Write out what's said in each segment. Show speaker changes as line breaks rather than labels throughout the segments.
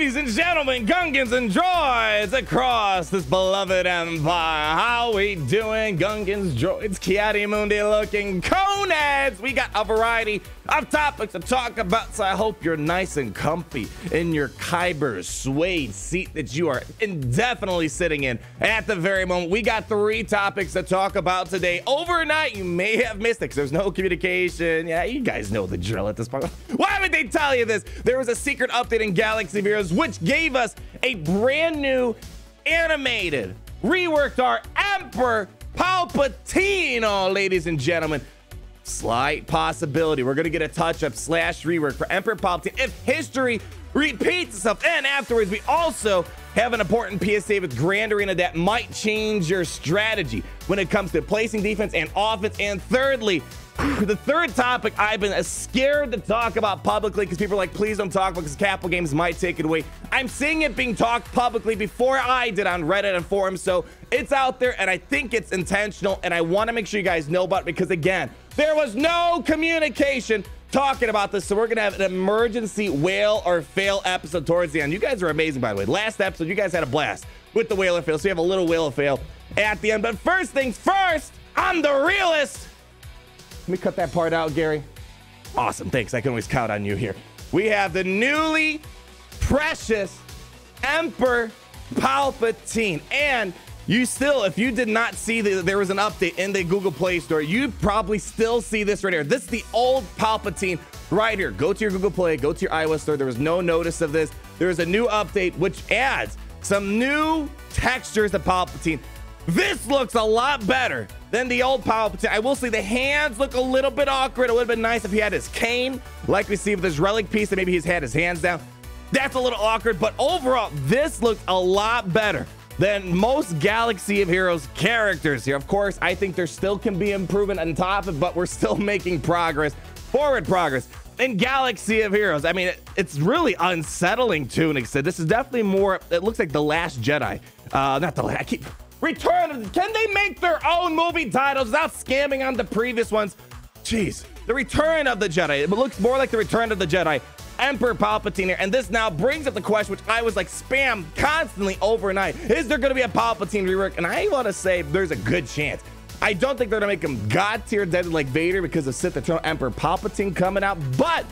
Ladies and gentlemen, Gungans and droids across this beloved empire. How we doing, Gungans, droids, Ki-Adi-Mundi looking conads? We got a variety of topics to talk about, so I hope you're nice and comfy in your Kyber suede seat that you are indefinitely sitting in at the very moment. We got three topics to talk about today. Overnight, you may have missed it because there's no communication. Yeah, you guys know the drill at this point. Why would they tell you this? There was a secret update in Galaxy Heroes, which gave us a brand new animated, reworked our Emperor Palpatine, oh, ladies and gentlemen. Slight possibility. We're going to get a touch up slash rework for Emperor Palpatine if history repeats itself. And afterwards, we also have an important PSA with Grand Arena that might change your strategy when it comes to placing defense and offense. And thirdly, the third topic I've been scared to talk about publicly because people are like, please don't talk because Capital Games might take it away. I'm seeing it being talked publicly before I did on Reddit and forums, so it's out there and I think it's intentional and I want to make sure you guys know about it because again, there was no communication talking about this, so we're gonna have an emergency whale or fail episode towards the end. You guys are amazing, by the way. Last episode, you guys had a blast with the whale or fail, so we have a little whale or fail at the end. But first things first, I'm the realist. Let me cut that part out, Gary. Awesome, thanks. I can always count on you here. We have the newly precious Emperor Palpatine. And you still, if you did not see that there was an update in the Google Play Store, you probably still see this right here. This is the old Palpatine right here. Go to your Google Play, go to your iOS store. There was no notice of this. There is a new update which adds some new textures to Palpatine. This looks a lot better than the old Palpatine. I will say the hands look a little bit awkward. It would have been nice if he had his cane, like we see with his relic piece, and maybe he's had his hands down. That's a little awkward, but overall, this looks a lot better than most Galaxy of Heroes characters here. Of course, I think there still can be improvement on top of it, but we're still making progress, forward progress in Galaxy of Heroes. I mean, it, it's really unsettling to an extent. This is definitely more, it looks like The Last Jedi. Uh, not The Last, I keep, Return of, the, can they make their own movie titles without scamming on the previous ones? Jeez, The Return of the Jedi. It looks more like The Return of the Jedi. Emperor Palpatine here. And this now brings up the question, which I was like spam constantly overnight. Is there going to be a Palpatine rework? And I want to say there's a good chance. I don't think they're going to make him God tier dead like Vader because of Sith Eternal Emperor Palpatine coming out. But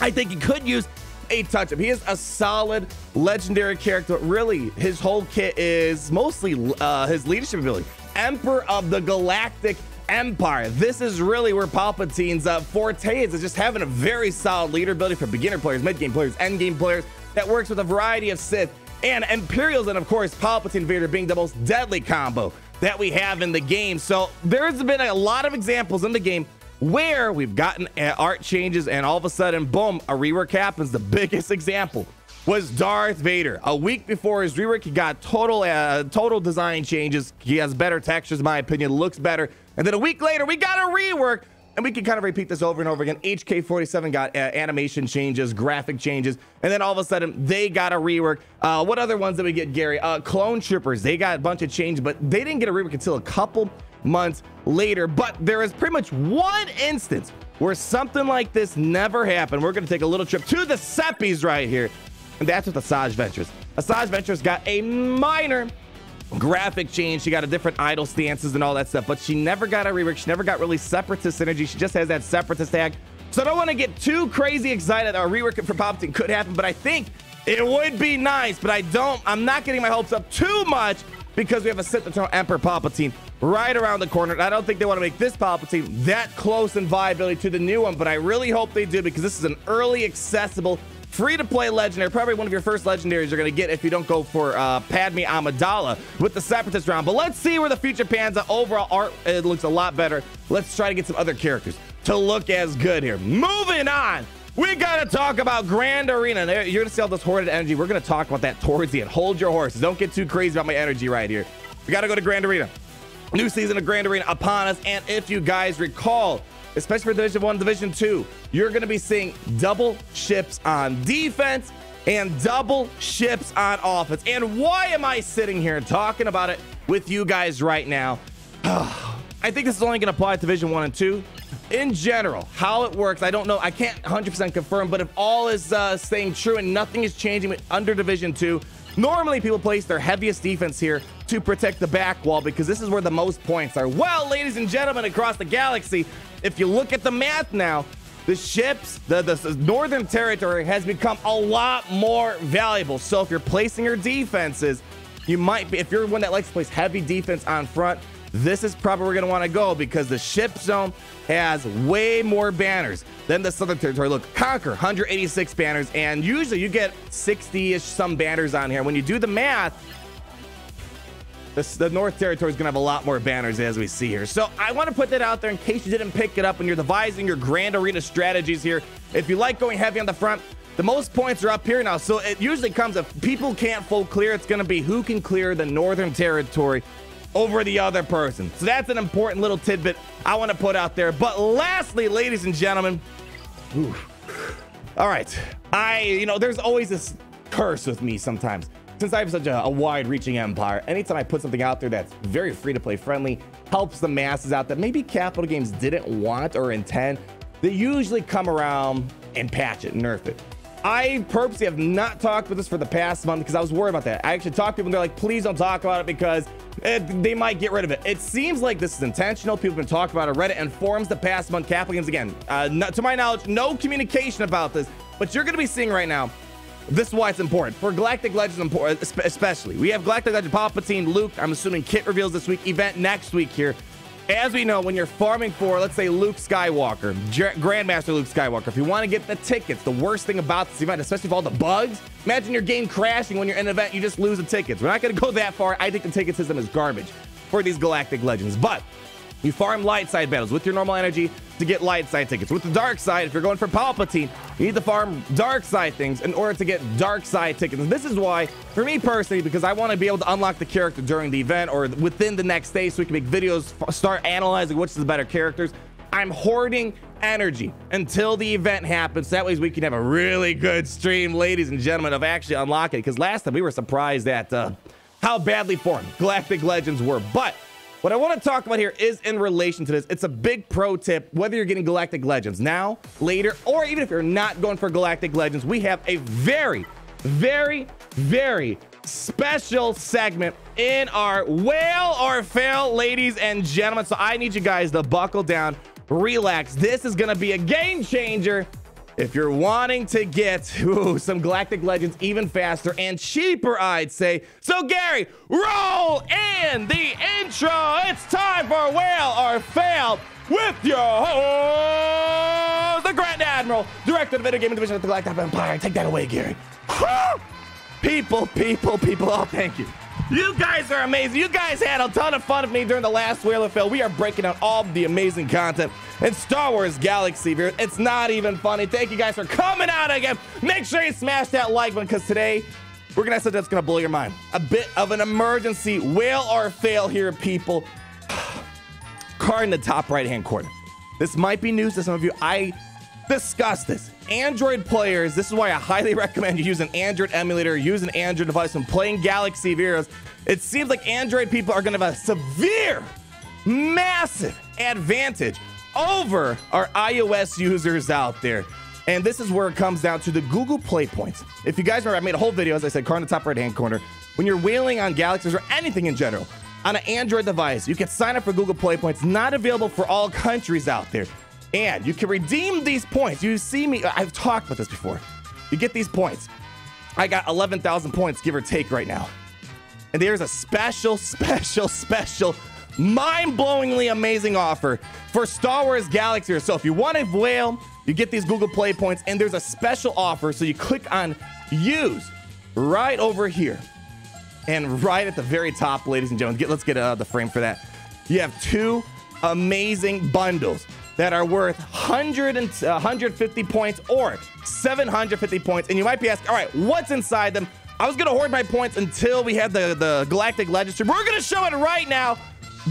I think he could use a touch up. He is a solid legendary character. Really, his whole kit is mostly uh, his leadership ability. Emperor of the Galactic Empire. This is really where Palpatine's uh, forte is, is just having a very solid leader ability for beginner players, mid-game players, end-game players that works with a variety of Sith and Imperials, and of course, Palpatine Vader being the most deadly combo that we have in the game. So there's been a lot of examples in the game where we've gotten uh, art changes and all of a sudden, boom, a rework happens. The biggest example was Darth Vader. A week before his rework, he got total uh, total design changes. He has better textures, in my opinion, looks better. And then a week later, we got a rework. And we can kind of repeat this over and over again. HK47 got uh, animation changes, graphic changes, and then all of a sudden they got a rework. Uh, what other ones did we get, Gary? Uh, Clone Troopers, they got a bunch of change, but they didn't get a rework until a couple months later. But there is pretty much one instance where something like this never happened. We're going to take a little trip to the Seppies right here. And that's with Asajj Ventress. Asajj Ventress got a minor graphic change. She got a different idle stances and all that stuff, but she never got a rework. She never got really separatist energy. She just has that separatist tag. So I don't want to get too crazy excited. A rework for Palpatine could happen, but I think it would be nice. But I don't, I'm not getting my hopes up too much because we have a Eternal Emperor Palpatine right around the corner. I don't think they want to make this Palpatine that close in viability to the new one, but I really hope they do because this is an early accessible free to play legendary. Probably one of your first legendaries you're going to get if you don't go for uh, Padme Amidala with the Separatist round. But let's see where the future pans out. Overall art, it looks a lot better. Let's try to get some other characters to look as good here. Moving on. We got to talk about Grand Arena. You're going to see all this hoarded energy. We're going to talk about that towards the end. Hold your horses. Don't get too crazy about my energy right here. We got to go to Grand Arena. New season of Grand Arena upon us. And if you guys recall, especially for Division 1, Division 2, you're going to be seeing double ships on defense and double ships on offense. And why am I sitting here talking about it with you guys right now? I think this is only going to apply to Division 1 and 2. In general, how it works, I don't know. I can't 100% confirm, but if all is uh, staying true and nothing is changing under Division 2, normally people place their heaviest defense here to protect the back wall because this is where the most points are. Well, ladies and gentlemen across the galaxy, if you look at the math now, the ships, the, the northern territory has become a lot more valuable. So if you're placing your defenses, you might be, if you're one that likes to place heavy defense on front, this is probably we're going to want to go because the ship zone has way more banners than the southern territory. Look, Conquer, 186 banners, and usually you get 60-ish some banners on here. When you do the math, the, the North Territory is going to have a lot more banners as we see here. So I want to put that out there in case you didn't pick it up when you're devising your Grand Arena strategies here. If you like going heavy on the front, the most points are up here now. So it usually comes if people can't full clear, it's going to be who can clear the Northern Territory over the other person. So that's an important little tidbit I want to put out there. But lastly, ladies and gentlemen, all right, I, you know, there's always this curse with me sometimes. Since I have such a, a wide-reaching empire, anytime I put something out there that's very free-to-play friendly, helps the masses out that maybe Capital Games didn't want or intend, they usually come around and patch it, and nerf it. I purposely have not talked about this for the past month because I was worried about that. I actually talked to people and they're like, please don't talk about it because it, they might get rid of it. It seems like this is intentional. People have been talking about it. Reddit and forums the past month. Capital Games, again, uh, to my knowledge, no communication about this. But you're going to be seeing right now, this is why it's important. For Galactic Legends, especially. We have Galactic Legend Palpatine, Luke, I'm assuming kit reveals this week, event next week here. As we know, when you're farming for, let's say, Luke Skywalker, Grandmaster Luke Skywalker, if you want to get the tickets, the worst thing about this event, especially with all the bugs, imagine your game crashing when you're in an event, you just lose the tickets. We're not going to go that far. I think the ticket system is garbage for these Galactic Legends. But you farm light side battles with your normal energy to get light side tickets. With the dark side, if you're going for Palpatine, you need to farm dark side things in order to get dark side tickets. And this is why, for me personally, because I want to be able to unlock the character during the event or within the next day so we can make videos, start analyzing which is the better characters. I'm hoarding energy until the event happens. That way we can have a really good stream, ladies and gentlemen, of actually unlocking it. Because last time we were surprised at uh, how badly formed Galactic Legends were. But what I want to talk about here is in relation to this. It's a big pro tip, whether you're getting Galactic Legends now, later, or even if you're not going for Galactic Legends, we have a very, very, very special segment in our whale or fail, ladies and gentlemen. So I need you guys to buckle down, relax. This is going to be a game changer if you're wanting to get ooh, some Galactic Legends even faster and cheaper, I'd say. So, Gary, roll in the intro. It's time for Whale or Fail with your host, the Grand Admiral, Director of the Video Gaming Division of the Galactic Empire. Take that away, Gary. People, people, people. Oh, thank you. You guys are amazing. You guys had a ton of fun with me during the last Whale or Fail. We are breaking out all the amazing content in Star Wars Galaxy. It's not even funny. Thank you guys for coming out again. Make sure you smash that like button because today we're to have something that's to blow your mind. A bit of an emergency whale or fail here, people. Card in the top right hand corner. This might be news to some of you. I discussed this. Android players, this is why I highly recommend you use an Android emulator, use an Android device when playing Galaxy Heroes. It seems like Android people are to have a severe, massive advantage over our iOS users out there. And this is where it comes down to the Google Play points. If you guys remember, I made a whole video, as I said, card in the top right hand corner. When you're whaling on Galaxies or anything in general, on an Android device, you can sign up for Google Play points, not available for all countries out there. And you can redeem these points. You see me, I've talked about this before. You get these points. I got 11,000 points, give or take, right now. And there's a special, special, special mind-blowingly amazing offer for Star Wars Galaxy. So if you want a whale, you get these Google Play points, and there's a special offer. So you click on use right over here. And right at the very top, ladies and gentlemen, get, let's get uh, the frame for that. You have two amazing bundles that are worth 100 and, uh, 150 points or 750 points. And you might be asking, all right, what's inside them? I was going to hoard my points until we had the, the Galactic Legends. We're going to show it right now.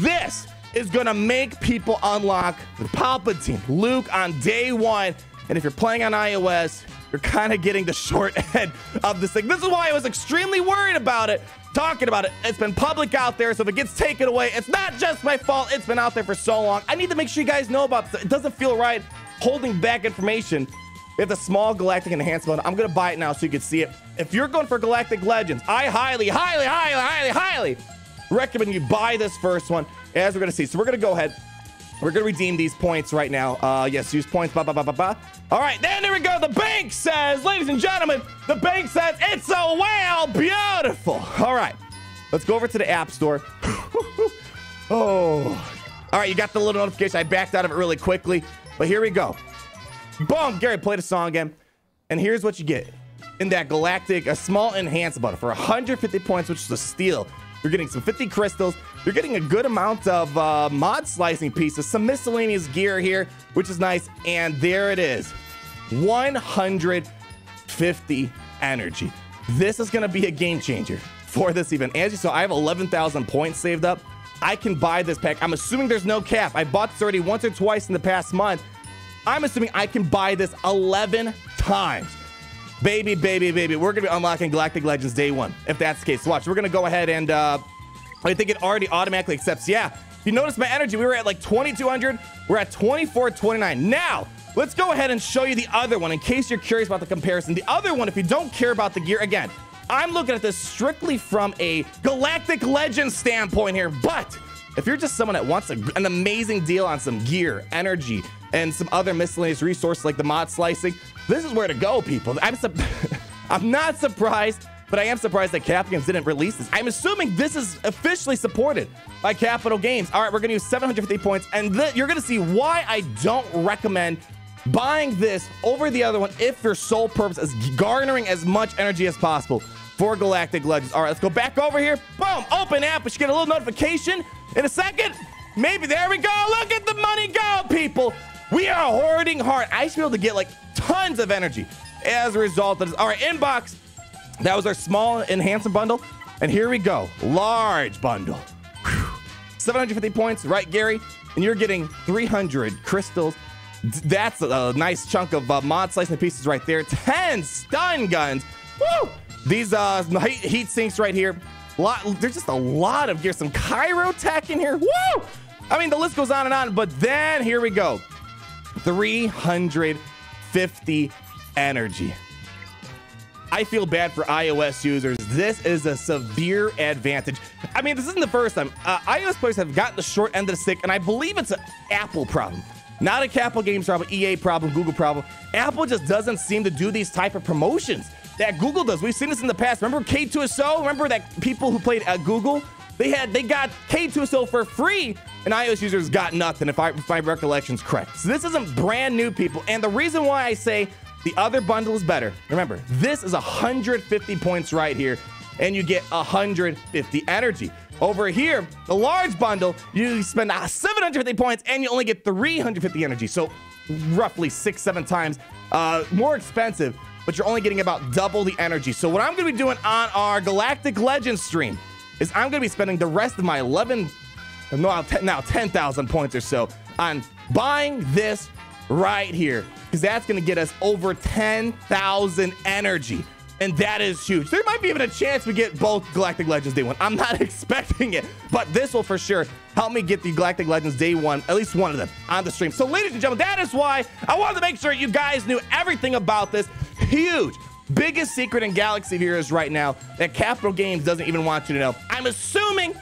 This is going to make people unlock the Palpatine, Luke on day one. And if you're playing on iOS, you're kind of getting the short end of this thing. This is why I was extremely worried about it, talking about it. It's been public out there, so if it gets taken away, it's not just my fault. It's been out there for so long. I need to make sure you guys know about this. It doesn't feel right holding back information. Have the small galactic enhancement. I'm gonna buy it now so you can see it. If you're going for Galactic Legends, I highly, highly, highly, highly, highly recommend you buy this first one, as we're gonna see. So we're gonna go ahead. We're gonna redeem these points right now. Uh, yes, use points. Ba ba ba ba ba. All right, then there we go. The bank says, ladies and gentlemen, the bank says it's a whale. Beautiful. All right, let's go over to the App Store. oh, all right. You got the little notification. I backed out of it really quickly, but here we go. Boom, Gary, play the song again. And here's what you get in that galactic, a small enhanced button for 150 points, which is a steal. You're getting some 50 crystals. You're getting a good amount of uh, mod slicing pieces, some miscellaneous gear here, which is nice. And there it is 150 energy. This is to be a game changer for this event. As you saw, I have 11,000 points saved up. I can buy this pack. I'm assuming there's no cap. I bought this already once or twice in the past month. I'm assuming I can buy this 11 times. Baby, baby, baby. We're going to be unlocking Galactic Legends day one, if that's the case. Watch, we're going to go ahead and uh, I think it already automatically accepts. Yeah, you notice my energy, we were at like 2,200. We're at 2429. Now, let's go ahead and show you the other one in case you're curious about the comparison. The other one, if you don't care about the gear, again, I'm looking at this strictly from a Galactic Legends standpoint here, but if you're just someone that wants a, an amazing deal on some gear, energy, and some other miscellaneous resources like the mod slicing, this is where to go, people. I'm, su- I'm not surprised, but I am surprised that Cap Games didn't release this. I'm assuming this is officially supported by Capital Games. All right, we're to use 750 points, and th- you're to see why I don't recommend buying this over the other one if your sole purpose is garnering as much energy as possible for Galactic Legends. All right, let's go back over here. Boom, open app. We should get a little notification in a second. Maybe there we go. Look at the money go, people. We are hoarding hard. I should be able to get like tons of energy as a result of this. All right, inbox. That was our small enhancement bundle. And here we go. Large bundle. Whew. 750 points, right, Gary? And you're getting 300 crystals. That's a nice chunk of uh, mod slicing pieces right there. 10 stun guns. Woo! These uh, heat, heat sinks right here. Lot, there's just a lot of gear. Some Kyrotech in here. Woo! I mean, the list goes on and on. But then here we go. 350 energy. I feel bad for iOS users. This is a severe advantage. I mean, this isn't the first time. Uh, iOS players have gotten the short end of the stick, and I believe it's an Apple problem. Not a Capital Games problem, EA problem, Google problem. Apple just doesn't seem to do these type of promotions that Google does. We've seen this in the past. Remember K2SO? Remember that people who played at Google? They had they got K2SO for free, and iOS users got nothing, if, I, if my recollection's correct. So this isn't brand new, people. And the reason why I say the other bundle is better, remember, this is 150 points right here, and you get 150 energy. Over here, the large bundle, you spend 750 points and you only get 350 energy. So roughly six, seven times uh, more expensive, but you're only getting about double the energy. So what I'm going to be doing on our Galactic Legends stream is I'm going to be spending the rest of my 11, no, now 10,000 points or so on buying this right here because that's going to get us over 10,000 energy. And that is huge. There might be even a chance we get both Galactic Legends Day 1. I'm not expecting it, but this will for sure help me get the Galactic Legends Day 1, at least one of them, on the stream. So, ladies and gentlemen, that is why I wanted to make sure you guys knew everything about this. Huge biggest secret in Galaxy Heroes right now that Capital Games doesn't even want you to know. I'm assuming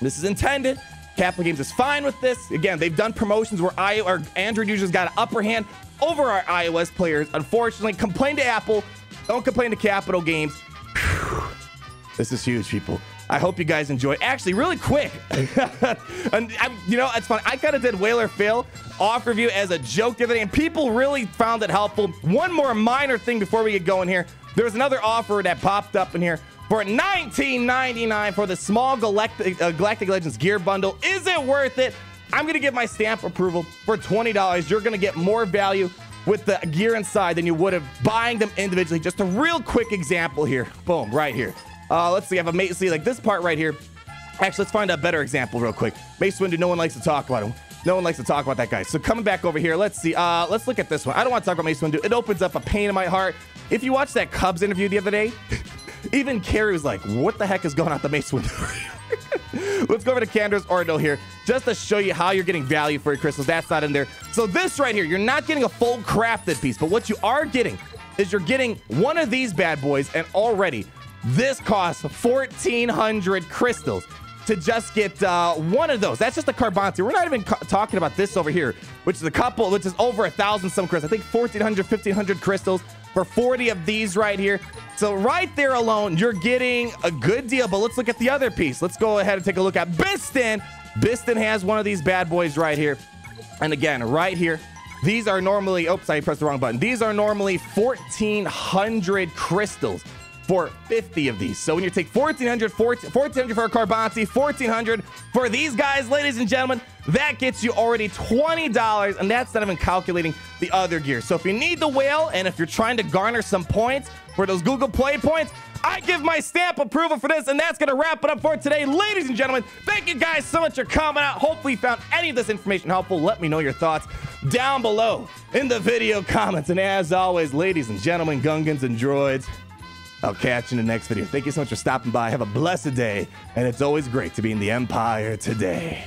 this is intended. Capital Games is fine with this. Again, they've done promotions where I or Android users got an upper hand over our iOS players. Unfortunately, complain to Apple. Don't complain to Capital Games. Whew. This is huge, people. I hope you guys enjoy. Actually, really quick, and I, you know, it's fun. I kind of did Whaler Fail off review as a joke the other day, and people really found it helpful. One more minor thing before we get going here. There was another offer that popped up in here for $19.99 for the small Galactic, uh, Galactic Legends gear bundle. Is it worth it? I'm going to give my stamp approval for $20. You're going to get more value with the gear inside than you would have buying them individually. Just a real quick example here. Boom, right here. Uh, let's see. I have a Mace. See, like this part right here. Actually, let's find a better example real quick. Mace Windu, no one likes to talk about him. No one likes to talk about that guy. So coming back over here, let's see. Uh, let's look at this one. I don't want to talk about Mace Windu. It opens up a pain in my heart. If you watched that Cubs interview the other day, even Carrie was like, what the heck is going on at the Mace Windu? Let's go over to Canderous Ordo here just to show you how you're getting value for your crystals. That's not in there. So this right here, you're not getting a full crafted piece, but what you are getting is you're getting one of these bad boys, and already this costs 1,400 crystals to just get uh, one of those. That's just a Carbonite. We're not even talking about this over here, which is a couple, which is over a thousand some crystals. I think 1,400, 1,500 crystals for 40 of these right here. So right there alone, you're getting a good deal. But let's look at the other piece. Let's go ahead and take a look at Bistan. Bistan has one of these bad boys right here. And again, right here, these are normally, oops, I pressed the wrong button. These are normally 1,400 crystals for 50 of these. So when you take 1,400, 1,400 for a Carbonite, 1,400 for these guys, ladies and gentlemen, that gets you already $20, and that's not even calculating the other gear. So if you need the whale, and if you're trying to garner some points for those Google Play points, I give my stamp approval for this, and that's going to wrap it up for today. Ladies and gentlemen, thank you guys so much for coming out. Hopefully you found any of this information helpful. Let me know your thoughts down below in the video comments. And as always, ladies and gentlemen, Gungans and Droids, I'll catch you in the next video. Thank you so much for stopping by. Have a blessed day, and it's always great to be in the Empire today.